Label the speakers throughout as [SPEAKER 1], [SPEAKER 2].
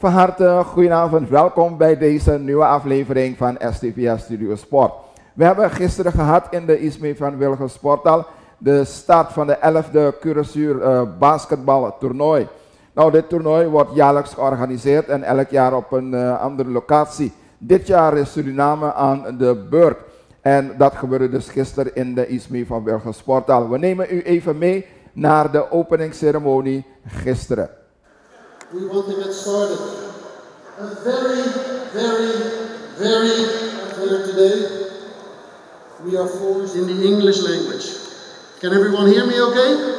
[SPEAKER 1] Van harte goedenavond, welkom bij deze nieuwe aflevering van STVS Studio Sport. We hebben gisteren gehad in de Ismee van Wilgen Sportal de start van de 11e Curaçao uh, basketbaltoernooi. Nou, dit toernooi wordt jaarlijks georganiseerd en elk jaar op een uh, andere locatie. Dit jaar is Suriname aan de beurt. En dat gebeurde dus gisteren in de Ismee van Wilgen Sportal. We nemen u even mee naar de openingsceremonie gisteren.
[SPEAKER 2] We want to get started. A very, very, very clear today. We are forced in the English language. Can everyone hear me okay?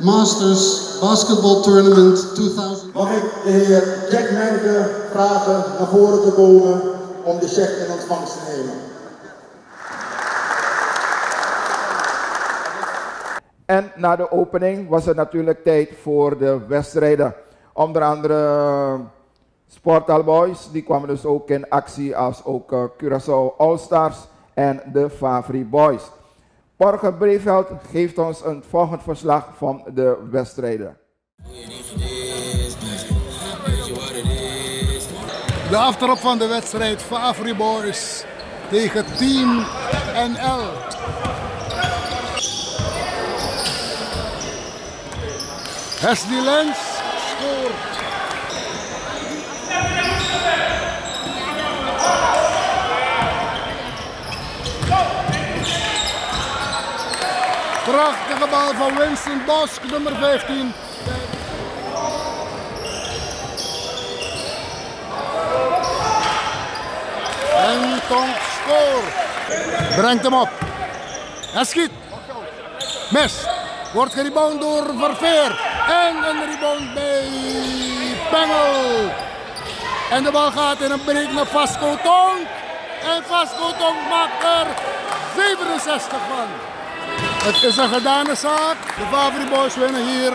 [SPEAKER 2] Masters Basketball Tournament 2000.
[SPEAKER 3] Mag ik de heer Jack Menke vragen naar voren te komen om de check in ontvangst te nemen?
[SPEAKER 1] En na de opening was het natuurlijk tijd voor de wedstrijden. Onder andere Sportal Boys, die kwamen dus ook in actie als ook uh, Curaçao All-Stars en de Favri Boys. Borge Breveld geeft ons een volgend verslag van de wedstrijden.
[SPEAKER 4] De aftrap van de wedstrijd Favri Boys tegen Team NL. Hesdy Lens scoort. Prachtige bal van Winston Bosk, nummer 15. En Tonk scoort. Brengt hem op. Hij schiet. Mis. Wordt gerebound door Verveer. En een rebound bij Pengel. En de bal gaat in een break naar Vasco Tonk. En Vasco Tonk maakt er 67 van. Het is een gedane zaak. De Favri Boys winnen hier.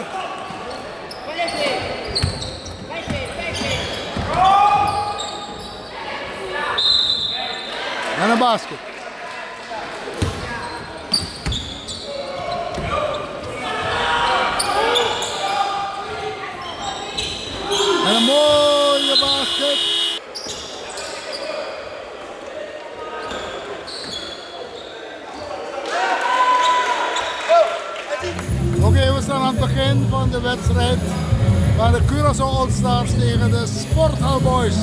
[SPEAKER 4] En een basket. En een mooie basket. de wedstrijd. Waar de Curaçao All-Stars tegen de Sport Boys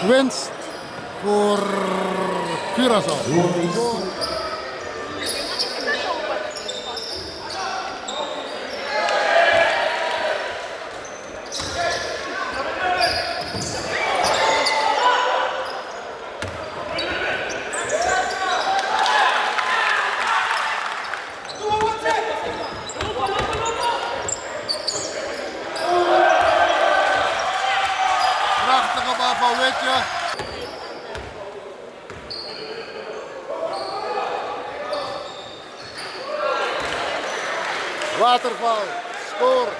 [SPEAKER 4] met winst voor Curaçao. Waterval, score.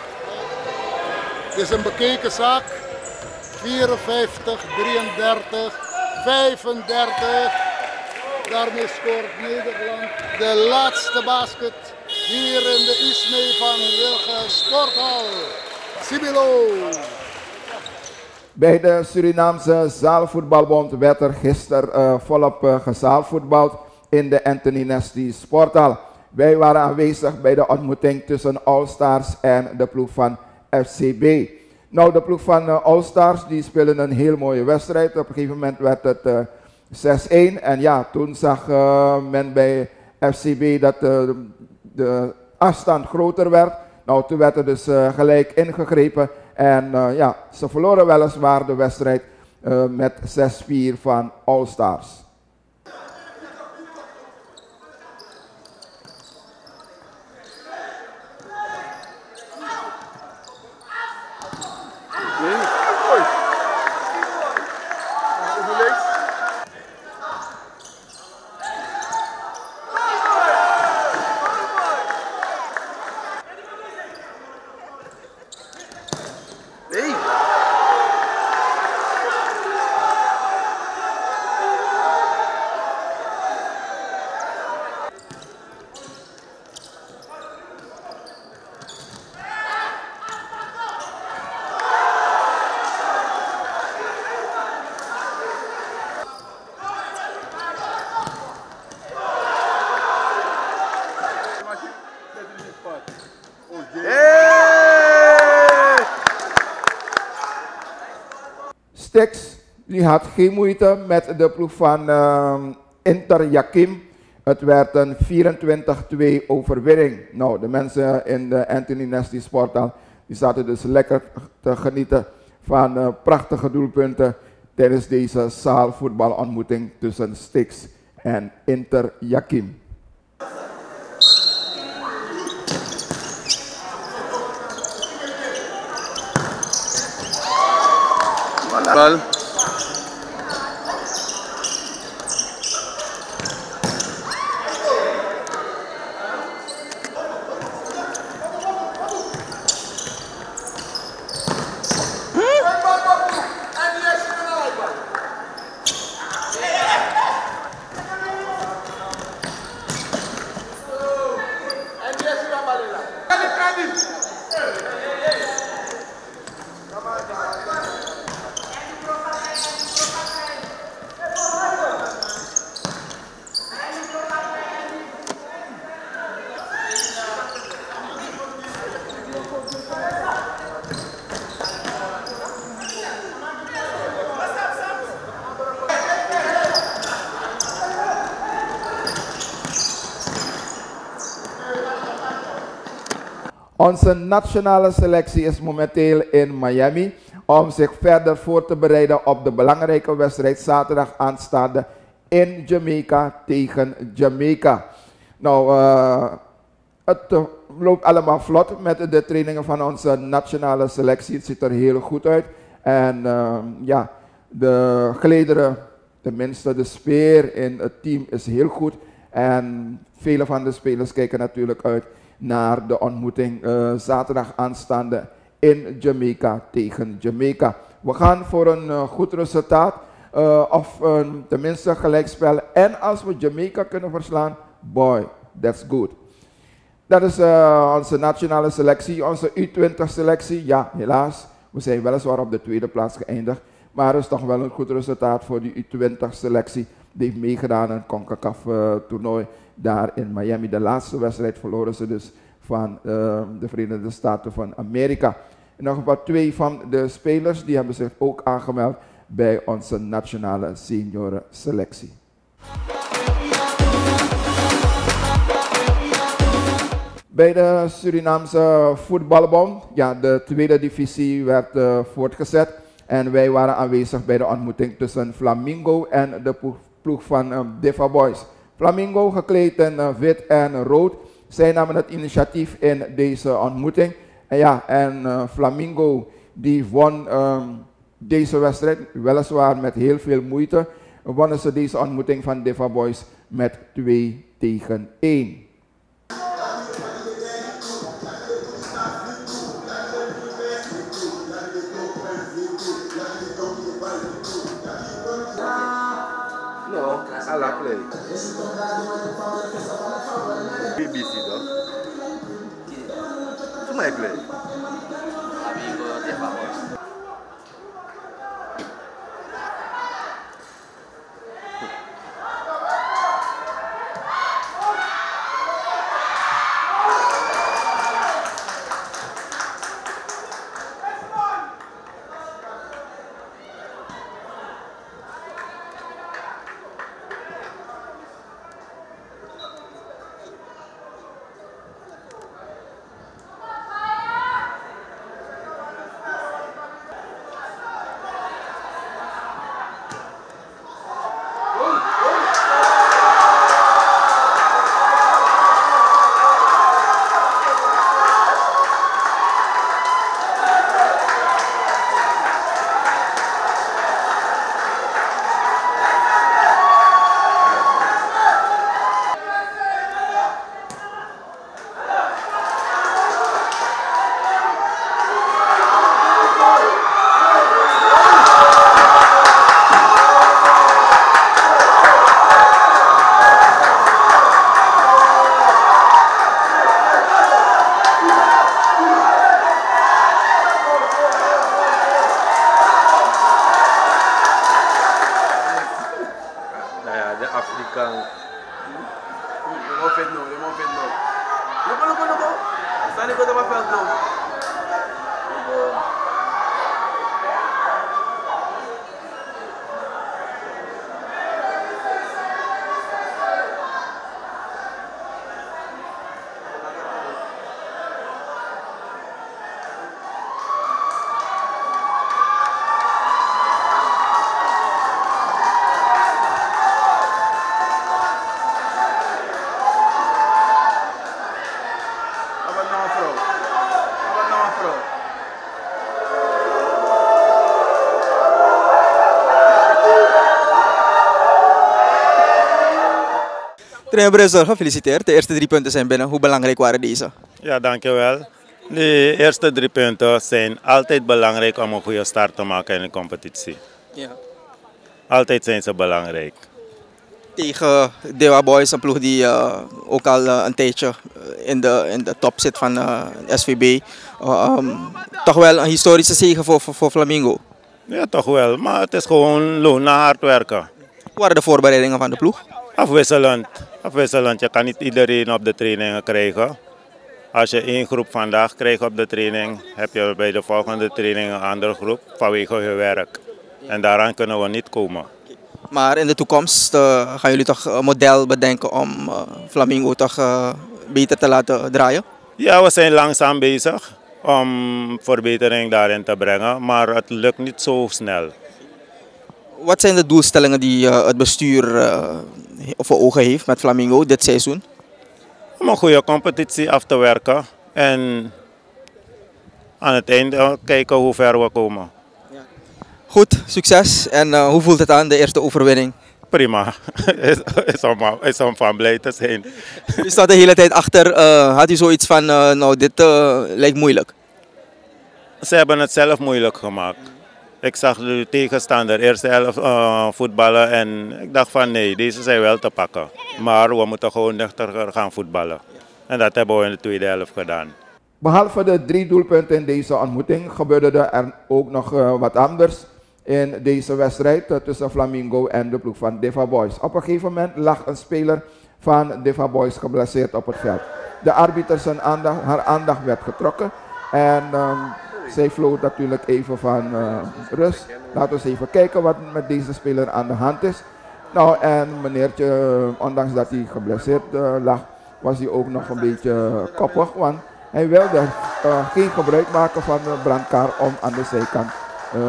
[SPEAKER 4] Het is een bekeken zaak. 54, 33, 35. Daarmee scoort Nederland de laatste basket hier in de Ismee van Wilge Sporthal. Sibilo.
[SPEAKER 1] Bij de Surinaamse zaalvoetbalbond werd er gisteren uh, volop uh, gezaalvoetbald in de Anthony Nesty Sporthal. Wij waren aanwezig bij de ontmoeting tussen All Stars en de ploeg van FCB. Nou, de ploeg van uh, All Stars die spelen een heel mooie wedstrijd. Op een gegeven moment werd het 6-1. En ja, toen zag men bij FCB dat de afstand groter werd. Nou, toen werd er dus gelijk ingegrepen. En ja, ze verloren weliswaar de wedstrijd met 6-4 van All Stars. Stix die had geen moeite met de ploeg van uh, Inter Jakim. Het werd een 24-2 overwinning. Nou, de mensen in de Anthony Nesty Sporthal die zaten dus lekker te genieten van uh, prachtige doelpunten tijdens deze zaalvoetbalontmoeting tussen Stix en Inter Jakim.
[SPEAKER 5] Fußball.
[SPEAKER 1] Onze nationale selectie is momenteel in Miami om zich verder voor te bereiden op de belangrijke wedstrijd zaterdag aanstaande in Jamaica tegen Jamaica. Nou, uh, het loopt allemaal vlot met de trainingen van onze nationale selectie. Het ziet er heel goed uit. En uh, ja, de gelederen, tenminste de sfeer in het team is heel goed. En vele van de spelers kijken natuurlijk uit naar de ontmoeting uh, zaterdag aanstaande in Jamaica tegen Jamaica. We gaan voor een uh, goed resultaat, uh, of tenminste gelijkspel. En als we Jamaica kunnen verslaan, boy, that's good. Dat is onze nationale selectie, onze U20 selectie. Ja, helaas, we zijn weliswaar op de tweede plaats geëindigd. Maar het is toch wel een goed resultaat voor die U20 selectie. Die heeft meegedaan aan het CONCACAF toernooi daar in Miami. De laatste wedstrijd verloren ze dus van uh, de Verenigde Staten van Amerika. En nog wat twee van de spelers die hebben zich ook aangemeld bij onze nationale senioren selectie. Bij de Surinaamse voetbalbond, ja, de tweede divisie werd uh, voortgezet. En wij waren aanwezig bij de ontmoeting tussen Flamingo en de ploeg van um, Diva Boys. Flamingo gekleed in uh, wit en rood. Zij namen het initiatief in deze ontmoeting. En ja, en uh, Flamingo die won um, deze wedstrijd, weliswaar met heel veel moeite, wonnen ze deze ontmoeting van Diva Boys met 2 tegen 1.
[SPEAKER 6] Trainer Brussel, gefeliciteerd. De eerste drie punten zijn binnen. Hoe belangrijk waren deze?
[SPEAKER 7] Ja, dankjewel. De eerste drie punten zijn altijd belangrijk om een goede start te maken in de competitie.
[SPEAKER 6] Ja.
[SPEAKER 7] Altijd zijn ze belangrijk.
[SPEAKER 6] Tegen Dewa Boys, een ploeg die eh, ook al eh, een tijdje eh, in de, in de top zit van SVB. Um, toch wel een historische zege voor, voor, voor Flamingo.
[SPEAKER 7] Ja, toch wel. Maar het is gewoon loon naar hard werken.
[SPEAKER 6] Hoe waren de voorbereidingen van de ploeg?
[SPEAKER 7] Afwisselend. Afwisselend. Je kan niet iedereen op de trainingen krijgen. Als je één groep vandaag krijgt op de training, heb je bij de volgende training een andere groep vanwege je werk. En daaraan kunnen we niet komen.
[SPEAKER 6] Maar in de toekomst eh, gaan jullie toch een model bedenken om eh, Flamingo toch eh, beter te laten draaien?
[SPEAKER 7] Ja, we zijn langzaam bezig om verbetering daarin te brengen, maar het lukt niet zo snel.
[SPEAKER 6] Wat zijn de doelstellingen die eh, het bestuur eh, voor ogen heeft met Flamingo dit seizoen?
[SPEAKER 7] Om een goede competitie af te werken en aan het einde kijken hoe ver we komen.
[SPEAKER 6] Goed, succes. En eh, hoe voelt het aan, de eerste overwinning?
[SPEAKER 7] Prima, is, is, om, is om van blij te zijn.
[SPEAKER 6] U staat de hele tijd achter. had u zoiets van, nou dit lijkt moeilijk?
[SPEAKER 7] Ze hebben het zelf moeilijk gemaakt. Ik zag de tegenstander eerste helft eh, voetballen en ik dacht van nee, deze zijn wel te pakken. Maar we moeten gewoon nuchter gaan voetballen. En dat hebben we in de tweede helft gedaan.
[SPEAKER 1] Behalve de drie doelpunten in deze ontmoeting gebeurde er ook nog eh, wat anders in deze wedstrijd eh, tussen Flamingo en de ploeg van Deva Boys. Op een gegeven moment lag een speler van Deva Boys geblesseerd op het veld. De arbiter zijn aandacht, haar aandacht werd getrokken en ehm, zij vloot natuurlijk even van eh, rust. Laten we eens even kijken wat met deze speler aan de hand is. Nou, en meneertje, eh, ondanks dat hij geblesseerd eh, lag, was hij ook nog een beetje koppig. Want hij wilde geen gebruik maken van de brandkaar om aan de zijkant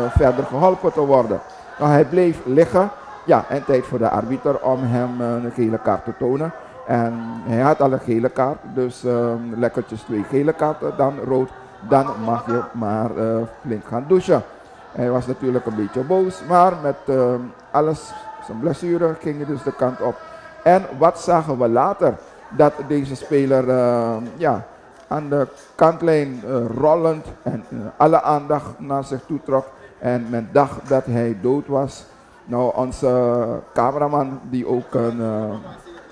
[SPEAKER 1] verder geholpen te worden. Nou, hij bleef liggen. Ja, en tijd voor de arbiter om hem een gele kaart te tonen. En hij had al een gele kaart, dus lekkertjes twee gele kaarten, dan rood. Dan mag je maar eh, flink gaan douchen. Hij was natuurlijk een beetje boos, maar met eh, alles, zijn blessure, ging hij dus de kant op. En wat zagen we later? Dat deze speler eh, ja, aan de kantlijn rollend en alle aandacht naar zich toe trok. En men dacht dat hij dood was. Nou, onze cameraman, die ook een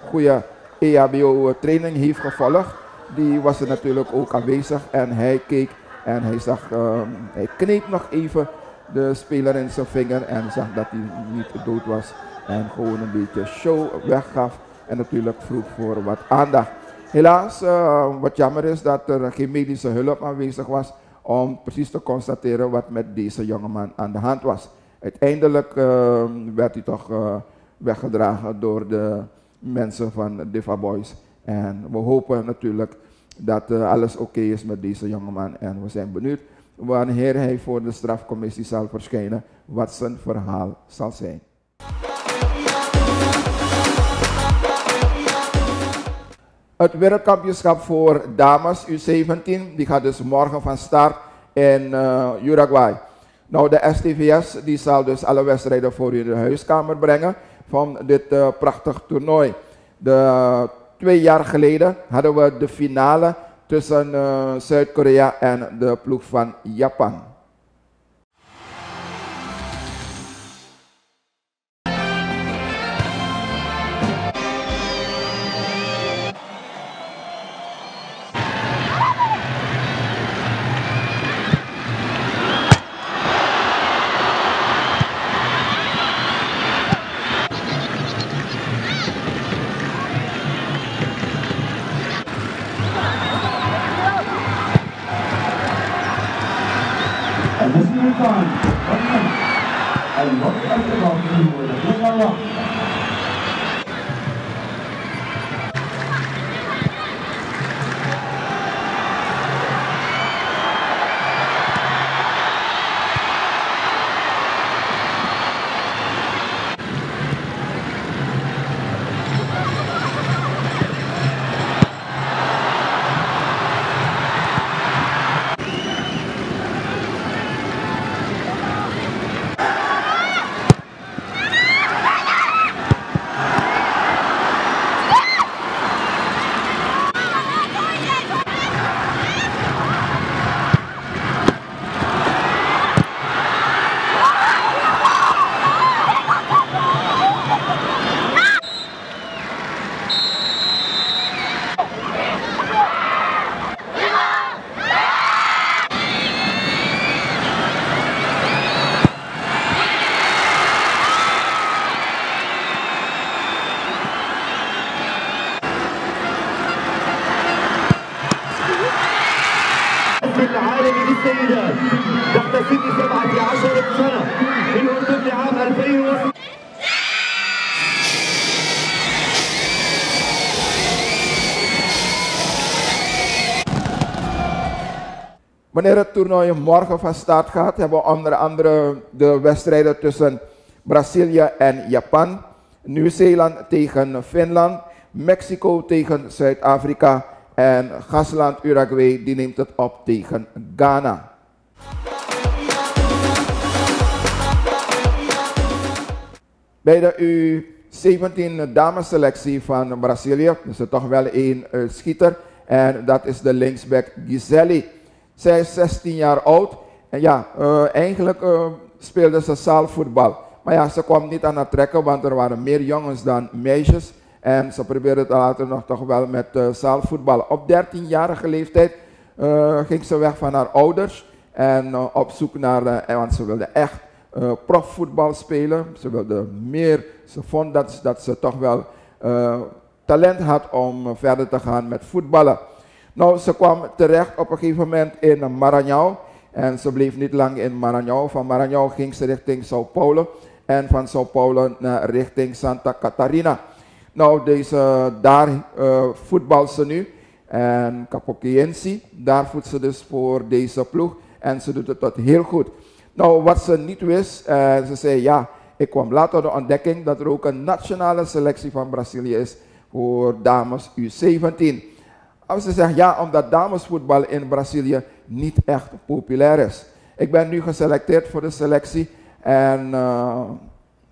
[SPEAKER 1] goede E EHBO-training heeft gevolgd, die was er natuurlijk ook aanwezig. En hij keek en hij zag, ehm, hij kneep nog even de speler in zijn vinger en zag dat hij niet dood was. En gewoon een beetje show weggaf en natuurlijk vroeg voor wat aandacht. Helaas, eh, wat jammer is dat er geen medische hulp aanwezig was om precies te constateren wat met deze jongeman aan de hand was. Uiteindelijk eh, werd hij toch eh, weggedragen door de mensen van Diva Boys. En we hopen natuurlijk dat eh, alles oké is met deze jongeman. En we zijn benieuwd wanneer hij voor de strafcommissie zal verschijnen, wat zijn verhaal zal zijn. Het wereldkampioenschap voor dames U17, die gaat dus morgen van start in eh, Uruguay. Nou, de STVS die zal dus alle wedstrijden voor u in de huiskamer brengen van dit eh, prachtig toernooi. De, twee jaar geleden hadden we de finale tussen eh, Zuid-Korea en de ploeg van Japan. Toernooi morgen van start gaat, hebben we onder andere de wedstrijden tussen Brazilië en Japan, Nieuw-Zeeland tegen Finland, Mexico tegen Zuid-Afrika en gastland Uruguay die neemt het op tegen Ghana. Bij de U17 damesselectie van Brazilië is er toch wel één uh, schieter en dat is de linksback Giseli. Zij is 16 jaar oud en ja, uh, eigenlijk uh, speelde ze zaalvoetbal. Maar ja, ze kwam niet aan het trekken, want er waren meer jongens dan meisjes. En ze probeerde het later nog toch wel met uh, zaalvoetbal. Op 13-jarige leeftijd ging ze weg van haar ouders. En op zoek naar, want ze wilde echt profvoetbal spelen. Ze wilde meer, ze vond dat, dat ze toch wel talent had om verder te gaan met voetballen. Nou, ze kwam terecht op een gegeven moment in Maranhão. En ze bleef niet lang in Maranhão. Van Maranhão ging ze richting Sao Paulo. En van Sao Paulo naar richting Santa Catarina. Nou, deze, daar uh, ze nu. En Capoquiensi, daar voet ze dus voor deze ploeg. En ze doet het tot heel goed. Nou, wat ze niet wist, uh, ze zei ja, ik kwam later de ontdekking dat er ook een nationale selectie van Brazilië is voor dames U17. Ze zegt ja, omdat damesvoetbal in Brazilië niet echt populair is. Ik ben nu geselecteerd voor de selectie en uh,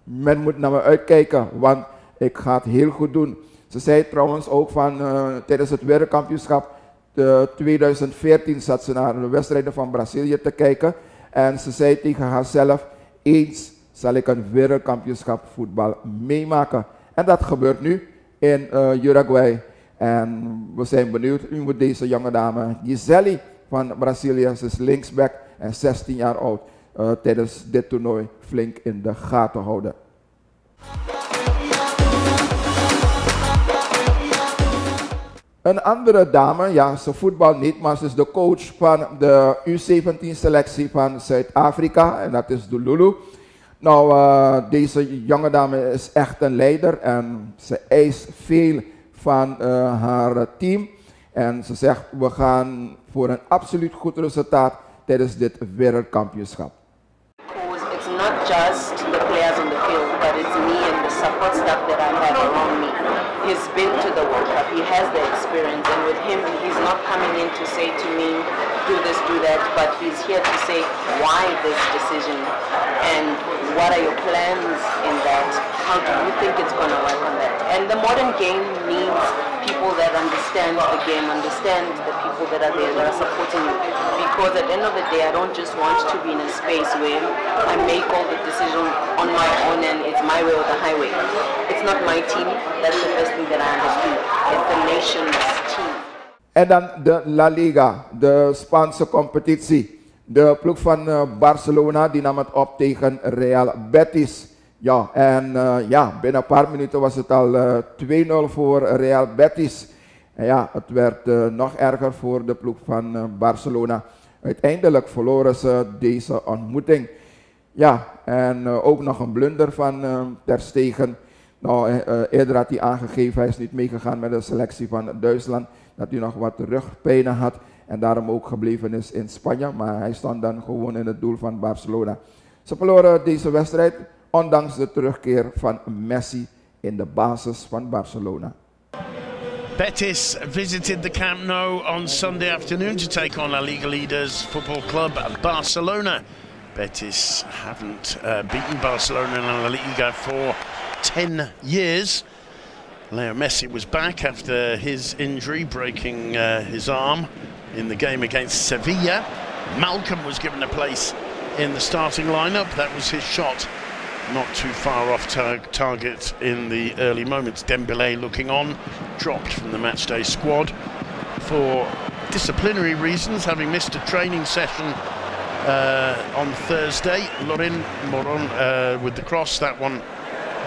[SPEAKER 1] men moet naar me uitkijken, want ik ga het heel goed doen. Ze zei trouwens ook van uh, tijdens het wereldkampioenschap de 2014 zat ze naar de wedstrijden van Brazilië te kijken. En ze zei tegen haarzelf, eens zal ik een wereldkampioenschap voetbal meemaken. En dat gebeurt nu in uh, Uruguay. En we zijn benieuwd, u moet deze jonge dame, Giseli van Brazilië, ze is linksback en 16 jaar oud, uh, tijdens dit toernooi flink in de gaten houden. Een andere dame, ja, ze voetbal niet, maar ze is de coach van de U17-selectie van Zuid-Afrika. En dat is Dululu. Nou, uh, deze jonge dame is echt een leider en ze eist veel van uh, haar team. En ze zegt, we gaan voor een absoluut goed resultaat tijdens dit wereldkampioenschap.
[SPEAKER 8] He's been to the World Cup, he has the experience, and with him, he's not coming in to say to me, do this, do that, but he's here to say why this decision and what are your plans in that? How do you think it's going to work on that? And the modern game needs people that understand the game, understand the people that are there, that are supporting me. Because at the end of the day, I don't just want to be in a space where I make all the decisions on my own and it's my way or the highway. It's not my team. That's the first thing that I understood. It's the nation's team.
[SPEAKER 1] En dan de La Liga, de Spaanse competitie. De ploeg van uh, Barcelona die nam het op tegen Real Betis. Ja, en uh, ja, binnen een paar minuten was het al uh, 2-0 voor Real Betis. En ja, het werd nog erger voor de ploeg van Barcelona. Uiteindelijk verloren ze deze ontmoeting. Ja, en ook nog een blunder van uh, Ter Stegen. Nou, eerder had hij aangegeven, hij is niet meegegaan met de selectie van Duitsland. Dat hij nog wat rugpijnen had en daarom ook gebleven is in Spanje. Maar hij stond dan gewoon in het doel van Barcelona. Ze verloren deze wedstrijd, ondanks de terugkeer van Messi in de basis van Barcelona.
[SPEAKER 9] Betis visited the Camp Nou on Sunday afternoon to take on La Liga leaders football club Barcelona. Betis haven't uh, beaten Barcelona in La Liga for 10 years. Leo Messi was back after his injury, breaking uh, his arm in the game against Sevilla. Malcom was given a place in the starting lineup. That was his shot, not too far off tar target in the early moments. Dembele looking on, dropped from the matchday squad for disciplinary reasons, having missed a training session uh, on Thursday. Loren Moron uh, with the cross, that one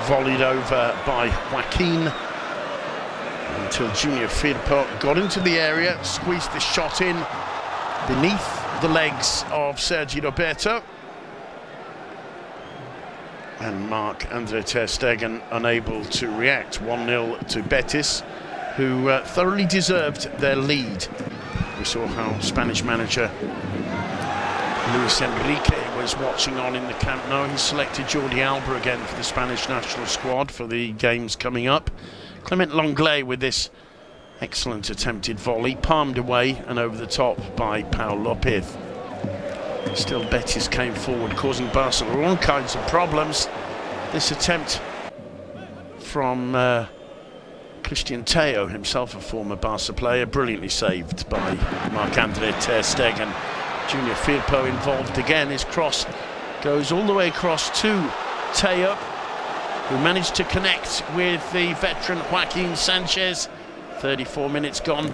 [SPEAKER 9] volleyed over by Joaquin until Junior Firpo got into the area, squeezed the shot in beneath the legs of Sergio Roberto. And Marc-Andre Ter Stegen unable to react. 1-0 to Betis, who uh, thoroughly deserved their lead. We saw how Spanish manager Luis Enrique was watching on in the Camp Nou. He selected Jordi Alba again for the Spanish national squad for the games coming up. Clement Lenglet with this excellent attempted volley, palmed away and over the top by Pau Lopez. Still Betis came forward, causing Barcelona all kinds of problems. This attempt from uh, Cristian Tello, himself a former Barca player, brilliantly saved by Marc-Andre Ter Stegen. Junior Firpo involved again. His cross goes all the way across to Tello, who managed to connect with the veteran Joaquin Sanchez. 34 minutes gone,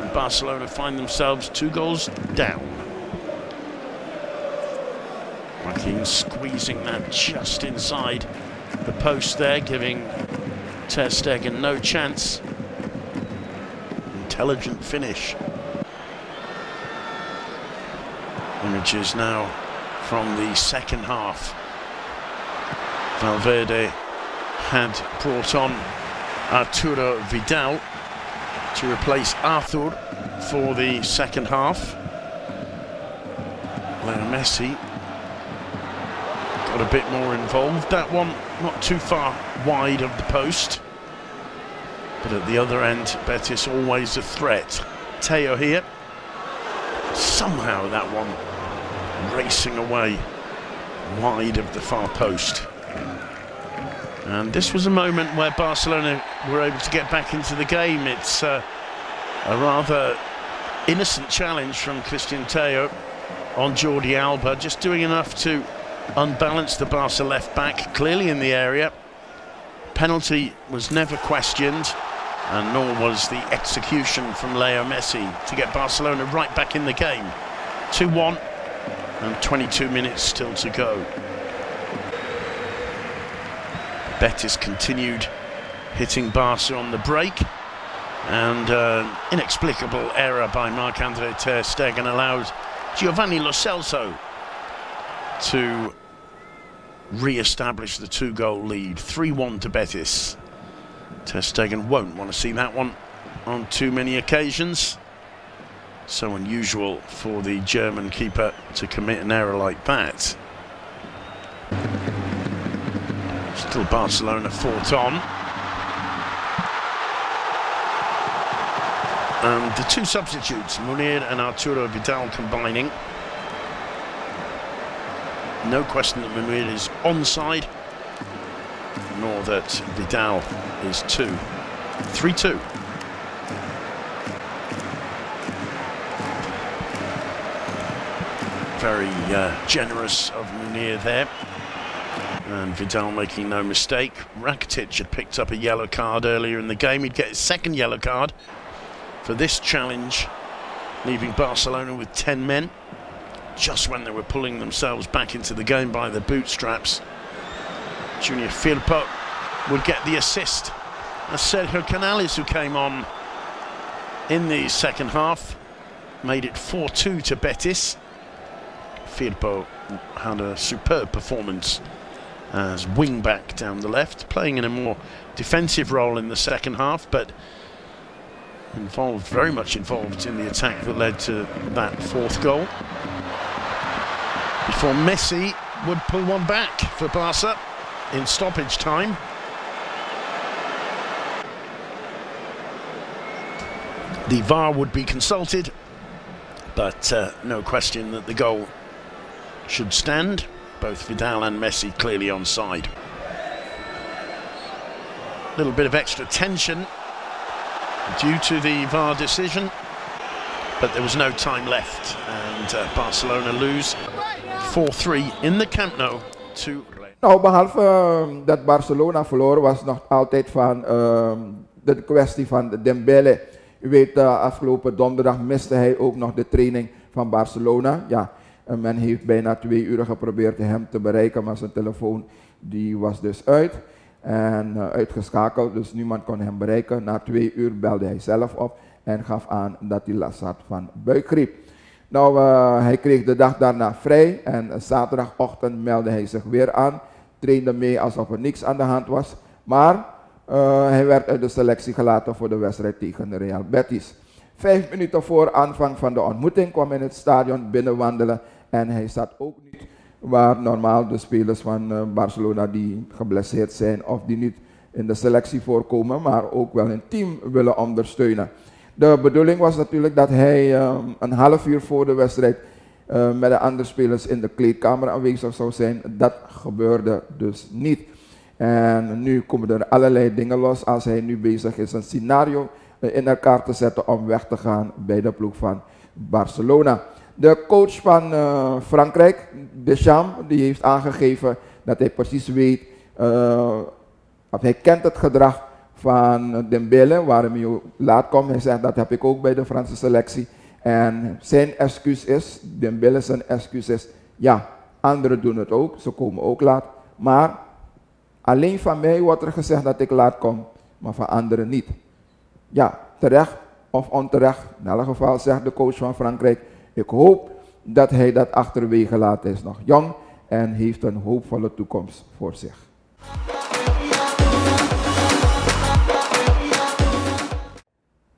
[SPEAKER 9] and Barcelona find themselves two goals down. Joaquin squeezing that just inside the post there, giving Ter Stegen no chance. Intelligent finish. Images now from the second half. Valverde had brought on Arturo Vidal to replace Arthur for the second half. Leo Messi got a bit more involved. That one not too far wide of the post. But at the other end, Betis always a threat. Tello here. Somehow that one racing away wide of the far post. And this was a moment where Barcelona were able to get back into the game. It's uh, a rather innocent challenge from Cristian Tello on Jordi Alba, just doing enough to unbalance the Barca left back, clearly in the area. Penalty was never questioned, and nor was the execution from Leo Messi to get Barcelona right back in the game. 2-1 and 22 minutes still to go. Betis continued hitting Barca on the break and uh, inexplicable error by Marc-Andre Ter Stegen allowed Giovanni Lo Celso to re-establish the two-goal lead. 3-1 to Betis. Ter Stegen won't want to see that one on too many occasions. So unusual for the German keeper to commit an error like that. Still Barcelona fought on. And the two substitutes, Munir and Arturo Vidal combining. No question that Munir is onside, nor that Vidal is two. 3-2. Very uh, generous of Munir there. And Vidal making no mistake. Rakitic had picked up a yellow card earlier in the game. He'd get his second yellow card for this challenge, leaving Barcelona with 10 men. Just when they were pulling themselves back into the game by the bootstraps, Junior Firpo would get the assist. As Sergio Canales, who came on in the second half, made it 4-2 to Betis. Firpo had a superb performance as wing back down the left, playing in a more defensive role in the second half, but involved, very much involved in the attack that led to that fourth goal. Before Messi would pull one back for Barca in stoppage time. The VAR would be consulted, but uh, no question that the goal should stand. Both Vidal and Messi clearly on side. A little bit of extra tension due to the VAR decision, but there was no time left, and uh, Barcelona lose 4-3 in the Camp Nou
[SPEAKER 1] Nou, behalve uh, dat Barcelona verloor, was nog altijd van uh, de kwestie van Dembele. U weet, uh, afgelopen donderdag miste hij ook nog de training van Barcelona. Ja, en men heeft bijna twee uur geprobeerd hem te bereiken, maar zijn telefoon die was dus uit en uh, uitgeschakeld. Dus niemand kon hem bereiken. Na twee uur belde hij zelf op en gaf aan dat hij last had van buikgriep. Nou, uh, hij kreeg de dag daarna vrij en zaterdagochtend meldde hij zich weer aan. Trainde mee alsof er niks aan de hand was. Maar uh, hij werd uit de selectie gelaten voor de wedstrijd tegen Real Betis. Vijf minuten voor aanvang van de ontmoeting kwam hij in het stadion binnenwandelen en hij zat ook niet waar normaal de spelers van Barcelona die geblesseerd zijn of die niet in de selectie voorkomen, maar ook wel een team willen ondersteunen. De bedoeling was natuurlijk dat hij uh, een half uur voor de wedstrijd uh, met de andere spelers in de kleedkamer aanwezig zou zijn. Dat gebeurde dus niet. En nu komen er allerlei dingen los als hij nu bezig is een scenario in elkaar te zetten om weg te gaan bij de ploeg van Barcelona. De coach van uh, Frankrijk, Deschamps, die heeft aangegeven dat hij precies weet, uh, of hij kent het gedrag van Dembele, waarom hij laat komt. Hij zegt dat heb ik ook bij de Franse selectie. En zijn excuus is, Dembele zijn excuus is, ja, anderen doen het ook, ze komen ook laat. Maar alleen van mij wordt er gezegd dat ik laat kom, maar van anderen niet. Ja, terecht of onterecht, in elk geval zegt de coach van Frankrijk, ik hoop dat hij dat achterwege laat. Hij is nog jong en heeft een hoopvolle toekomst voor zich.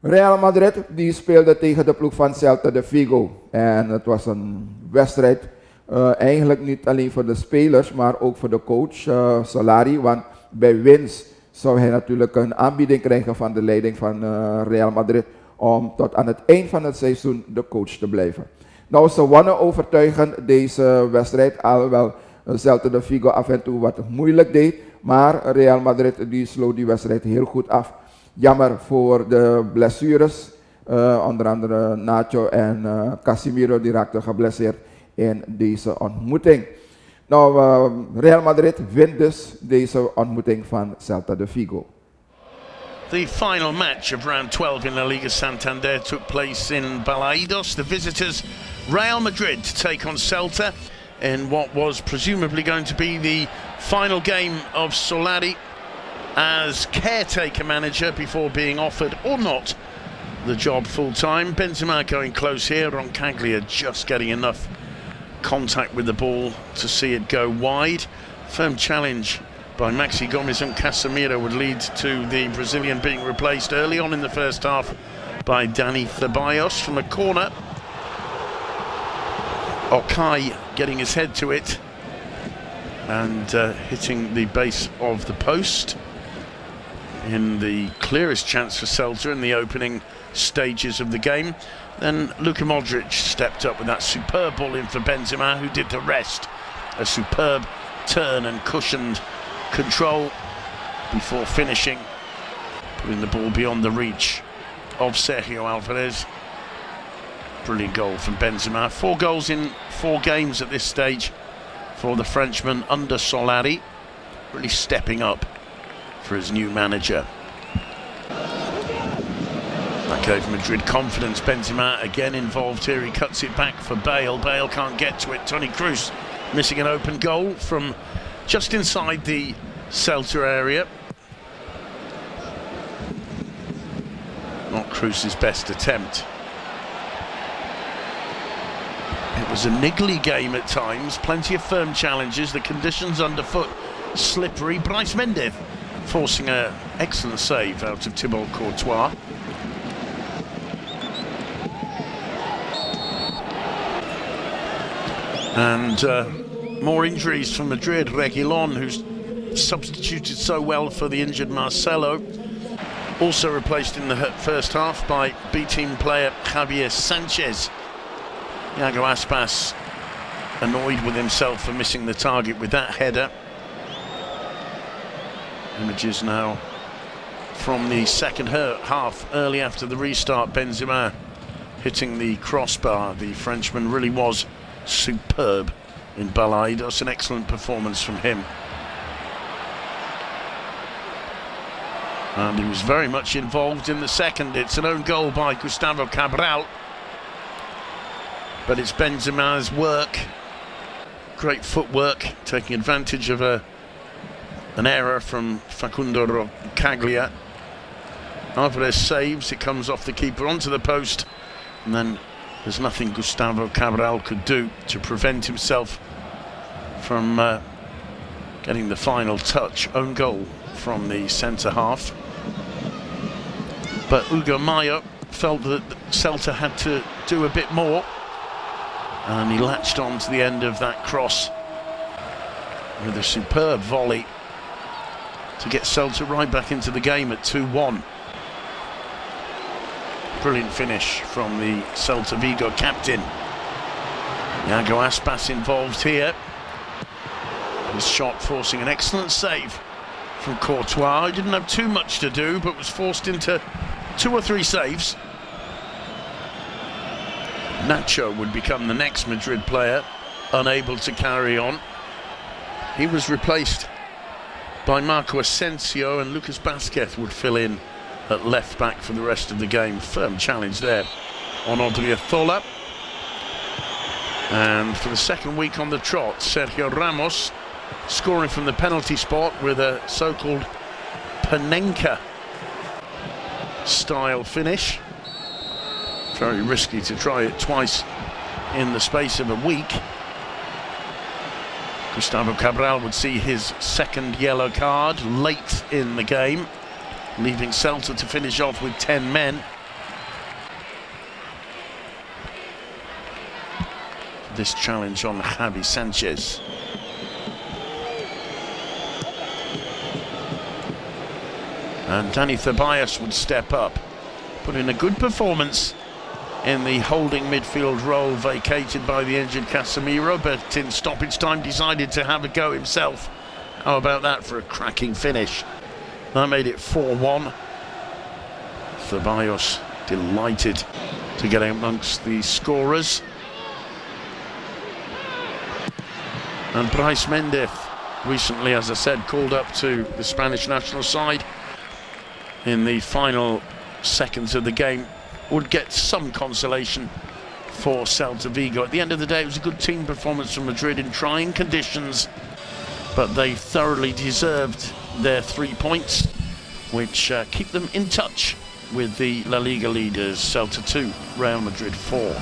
[SPEAKER 1] Real Madrid die speelde tegen de ploeg van Celta de Vigo. En het was een wedstrijd uh, eigenlijk niet alleen voor de spelers, maar ook voor de coach uh, Solari. Want bij winst zou hij natuurlijk een aanbieding krijgen van de leiding van uh, Real Madrid om tot aan het eind van het seizoen de coach te blijven. Nou, ze wonnen overtuigend deze wedstrijd, alhoewel Celta de Vigo af en toe wat moeilijk deed. Maar Real Madrid die sloot die wedstrijd heel goed af. Jammer voor de blessures. Uh, onder andere Nacho en uh, Casimiro die raakten geblesseerd in deze ontmoeting. Nou, uh, Real Madrid wint dus deze ontmoeting van Celta de Vigo.
[SPEAKER 9] The final match of round 12 in La Liga Santander took place in Balaidos. The visitors, Real Madrid, to take on Celta in what was presumably going to be the final game of Solari as caretaker manager before being offered or not the job full time. Benzema going close here. Roncaglia just getting enough contact with the ball to see it go wide. Firm challenge by Maxi Gomez and Casemiro would lead to the Brazilian being replaced early on in the first half by Dani Ceballos from a corner. Okay getting his head to it and uh, hitting the base of the post in the clearest chance for Celta in the opening stages of the game. Then Luka Modric stepped up with that superb ball in for Benzema, who did the rest. A superb turn and cushioned control before finishing, putting the ball beyond the reach of Sergio Alvarez. Brilliant goal from Benzema. Four goals in four games at this stage for the Frenchman under Solari. Really stepping up for his new manager. That gave Madrid confidence. Benzema again involved here. He cuts it back for Bale. Bale can't get to it. Toni Kroos missing an open goal from just inside the Celta area. Not Kroos's best attempt. It was a niggly game at times, plenty of firm challenges, the conditions underfoot slippery. Brais Mendez forcing an excellent save out of Thibaut Courtois. And uh, more injuries from Madrid. Reguilon, who's substituted so well for the injured Marcelo. Also replaced in the first half by B-team player Javier Sanchez. Iago Aspas annoyed with himself for missing the target with that header. Images now from the second half, early after the restart, Benzema hitting the crossbar. The Frenchman really was superb in Balaidos, an excellent performance from him. And he was very much involved in the second. It's an own goal by Gustavo Cabral. But it's Benzema's work. Great footwork, taking advantage of a, an error from Facundo Caglia. Alvarez saves, it comes off the keeper onto the post. And then there's nothing Gustavo Cabral could do to prevent himself from uh, getting the final touch. Own goal from the centre half. But Hugo Mayo felt that Celta had to do a bit more. And he latched on to the end of that cross with a superb volley to get Celta right back into the game at 2-1. Brilliant finish from the Celta Vigo captain. Iago Aspas involved here. His shot forcing an excellent save from Courtois. He didn't have too much to do, but was forced into two or three saves. Nacho would become the next Madrid player, unable to carry on. He was replaced by Marco Asensio and Lucas Vazquez would fill in at left back for the rest of the game. Firm challenge there on Odriozola. And for the second week on the trot, Sergio Ramos scoring from the penalty spot with a so-called Panenka style finish. Very risky to try it twice in the space of a week. Gustavo Cabral would see his second yellow card late in the game, leaving Celta to finish off with 10 men. This challenge on Javi Sanchez. And Danny Ceballos would step up, put in a good performance in the holding midfield role vacated by the injured Casemiro, but in stoppage time decided to have a go himself. How about that for a cracking finish? That made it 4-1. Ceballos delighted to get amongst the scorers. And Brais Mendez, recently, as I said, called up to the Spanish national side in the final seconds of the game would get some consolation for Celta Vigo. At the end of the day, it was a good team performance from Madrid in trying conditions, but they thoroughly deserved their three points, which uh, keep them in touch with the La Liga leaders, Celta 2, Real Madrid 4.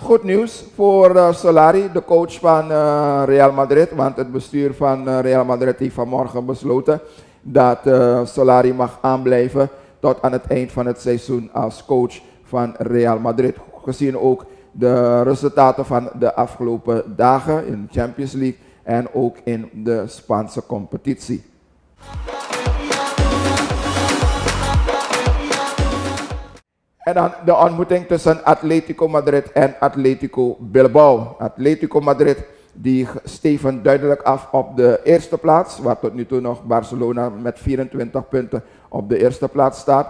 [SPEAKER 1] Goed nieuws voor uh, Solari, de coach van uh, Real Madrid. Want het bestuur van uh, Real Madrid heeft vanmorgen besloten dat Solari mag aanblijven tot aan het eind van het seizoen als coach van Real Madrid. Gezien ook de resultaten van de afgelopen dagen in de Champions League en ook in de Spaanse competitie. En dan de ontmoeting tussen Atletico Madrid en Atletico Bilbao. Atletico Madrid die steven duidelijk af op de eerste plaats, waar tot nu toe nog Barcelona met 24 punten op de eerste plaats staat.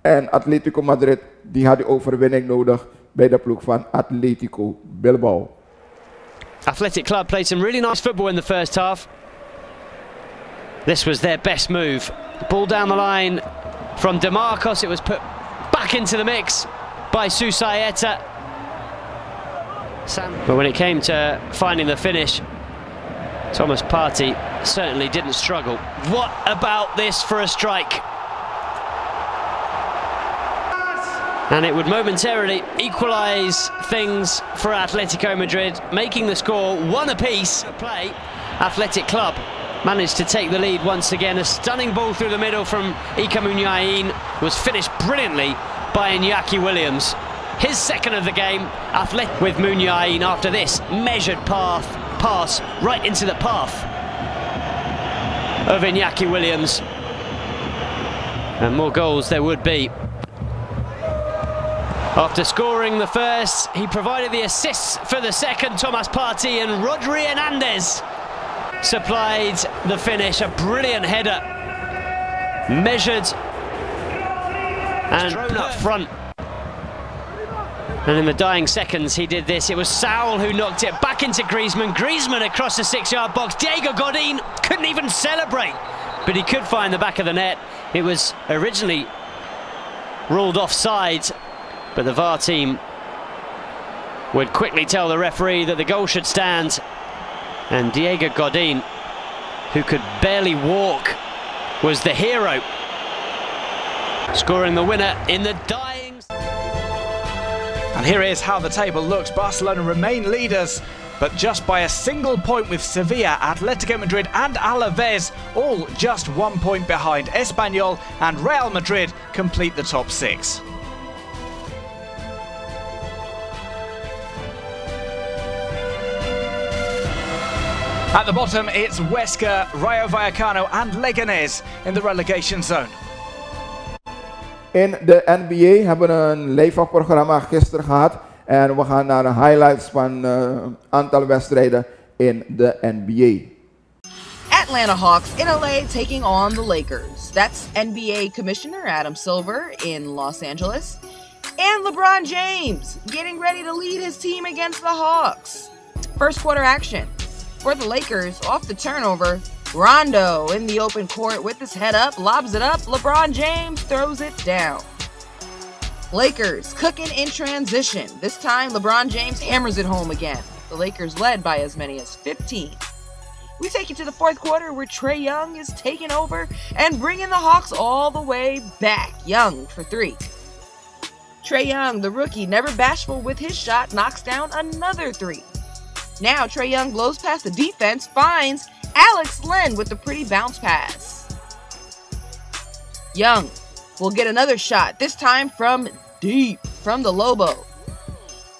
[SPEAKER 1] En Atletico Madrid die had die overwinning nodig bij de ploeg van Atletico Bilbao.
[SPEAKER 10] Athletic Club played some really nice football in the first half. This was their best move. Ball down the line from DeMarcos. It was put back into the mix by Susaeta. But when it came to finding the finish, Thomas Partey certainly didn't struggle. What about this for a strike? And it would momentarily equalise things for Atletico Madrid, making the score one apiece. Play, Athletic Club managed to take the lead once again. A stunning ball through the middle from Iker Muniain was finished brilliantly by Iñaki Williams. His second of the game, Athletic with Muniain after this measured path pass right into the path of Iñaki Williams. And more goals there would be. After scoring the first, he provided the assists for the second, Thomas Partey and Rodri Hernandez supplied the finish. A brilliant header. Measured and thrown up front. And in the dying seconds, he did this. It was Saul who knocked it back into Griezmann. Griezmann across the six-yard box. Diego Godin couldn't even celebrate, but he could find the back of the net. It was originally ruled offside but the VAR team would quickly tell the referee that the goal should stand. And Diego Godin, who could barely walk, was the hero. Scoring the winner in the dying...
[SPEAKER 11] And here is how the table looks. Barcelona remain leaders, but just by a single point with Sevilla, Atletico Madrid and Alaves, all just one point behind. Espanyol and Real Madrid complete the top six. At the bottom, it's Huesca, Rayo Vallecano and Leganés in the relegation zone.
[SPEAKER 1] In de NBA hebben we een live programma gisteren gehad. En we gaan naar de highlights van een uh, aantal wedstrijden in de NBA.
[SPEAKER 12] Atlanta Hawks in LA taking on the Lakers. That's NBA Commissioner Adam Silver in Los Angeles. And LeBron James getting ready to lead his team against the Hawks. First quarter action. For the Lakers, off the turnover, Rondo in the open court with his head up, lobs it up. LeBron James throws it down. Lakers cooking in transition. This time, LeBron James hammers it home again. The Lakers led by as many as 15. We take you to the fourth quarter where Trae Young is taking over and bringing the Hawks all the way back. Young for three. Trae Young, the rookie, never bashful with his shot, knocks down another three. Now Trae Young blows past the defense, finds Alex Len with the pretty bounce pass. Young will get another shot, this time from deep, from the Logo.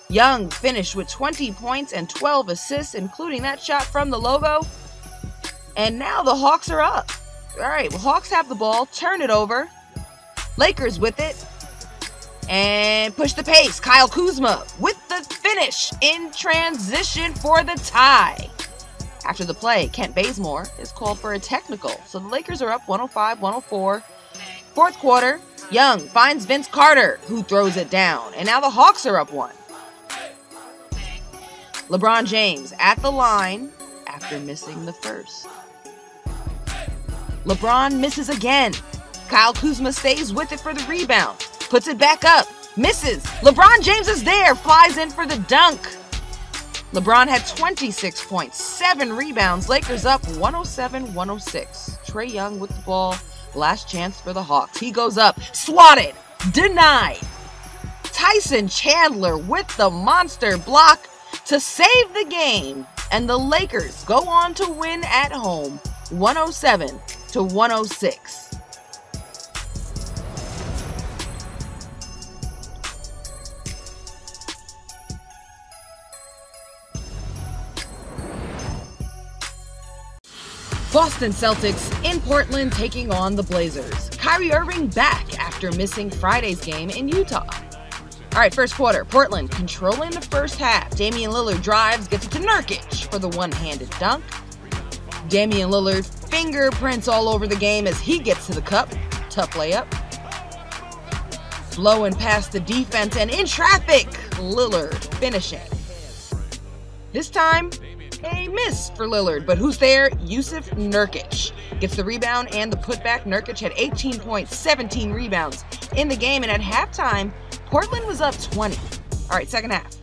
[SPEAKER 12] Young finished with 20 points and 12 assists, including that shot from the Logo. And now the Hawks are up. All right, well, Hawks have the ball, turn it over. Lakers with it and push the pace. Kyle Kuzma with the finish in transition for the tie. After the play, Kent Bazemore is called for a technical, so the Lakers are up 105 104. Fourth quarter, Young finds Vince Carter, who throws it down, and now the Hawks are up one. LeBron James at the line after missing the first. LeBron misses again. Kyle Kuzma stays with it for the rebound puts it back up, misses. LeBron James is there, flies in for the dunk. LeBron had 26 points, 7 rebounds. Lakers up 107 106. Trae Young with the ball. Last chance for the Hawks. He goes up, swatted, denied. Tyson Chandler with the monster block to save the game. And the Lakers go on to win at home 107 to 106. Boston Celtics in Portland taking on the Blazers. Kyrie Irving back after missing Friday's game in Utah. All right, first quarter. Portland controlling the first half. Damian Lillard drives, gets it to Nurkic for the one-handed dunk. Damian Lillard fingerprints all over the game as he gets to the cup. Tough layup. Blowing past the defense and in traffic. Lillard finishing. This time, a miss for Lillard, but who's there? Jusuf Nurkic gets the rebound and the putback. Nurkic had 18 points, 17 rebounds in the game, and at halftime, Portland was up 20. All right, second half.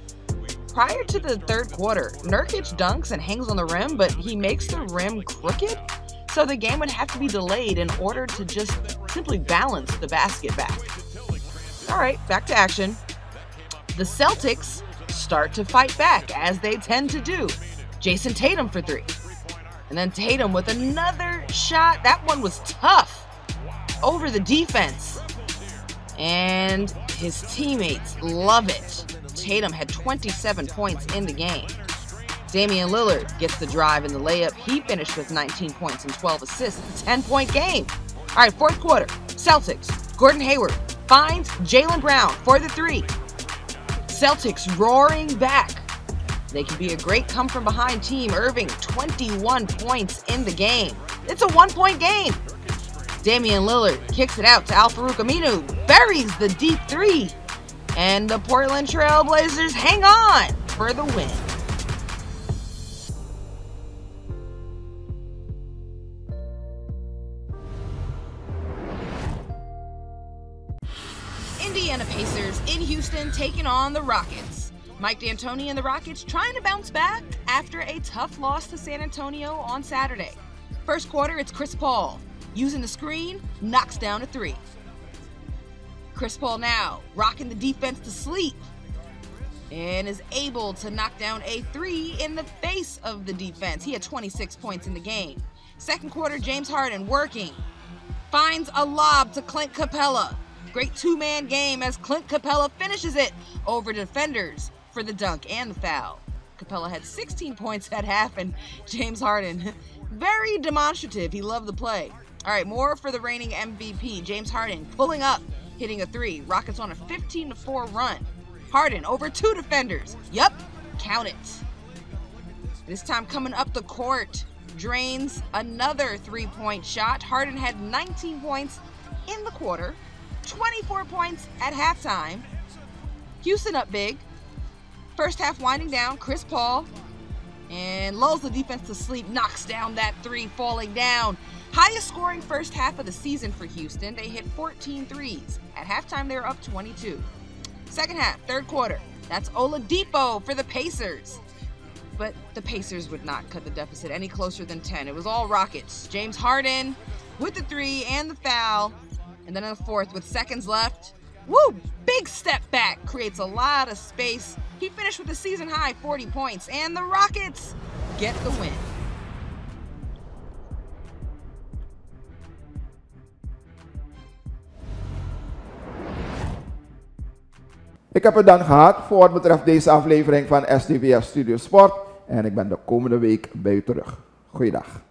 [SPEAKER 12] Prior to the third quarter, Nurkic dunks and hangs on the rim, but he makes the rim crooked, so the game would have to be delayed in order to just simply balance the basket back. All right, back to action. The Celtics start to fight back, as they tend to do. Jayson Tatum for three. And then Tatum with another shot. That one was tough over the defense. And his teammates love it. Tatum had 27 points in the game. Damian Lillard gets the drive in the layup. He finished with 19 points and 12 assists. A 10 point game. All right, fourth quarter. Celtics. Gordon Hayward finds Jaylen Brown for the three. Celtics roaring back. They can be a great come from behind team. Irving, 21 points in the game. It's a one point game. Damian Lillard kicks it out to Al Farouq Aminu, buries the deep three. And the Portland Trailblazers hang on for the win. Indiana Pacers in Houston taking on the Rockets. Mike D'Antoni and the Rockets trying to bounce back after a tough loss to San Antonio on Saturday. First quarter, it's Chris Paul. Using the screen, knocks down a three. Chris Paul now rocking the defense to sleep and is able to knock down a three in the face of the defense. He had 26 points in the game. Second quarter, James Harden working. Finds a lob to Clint Capela. Great two man game as Clint Capela finishes it over defenders for the dunk and the foul. Capela had 16 points at half, and James Harden, very demonstrative. He loved the play. All right, more for the reigning MVP. James Harden pulling up, hitting a three. Rockets on a 15 to 4 run. Harden over two defenders. Yup, count it. This time coming up the court, drains another three point shot. Harden had 19 points in the quarter. 24 points at halftime. Houston up big. First half winding down. Chris Paul and lulls the defense to sleep, knocks down that three, falling down. Highest scoring first half of the season for Houston. They hit 14 threes. At halftime, they were up 22. Second half, third quarter. That's Oladipo for the Pacers. But the Pacers would not cut the deficit any closer than 10. It was all Rockets. James Harden with the three and the foul. And then in the fourth, with seconds left, woo, big step back, creates a lot of space. He finished with a season high 40 points, and the Rockets get the win.
[SPEAKER 1] Ik heb het dan gehad voor wat betreft deze aflevering van STVS Studio Sport. En ik ben de komende week bij u terug. Goeiedag.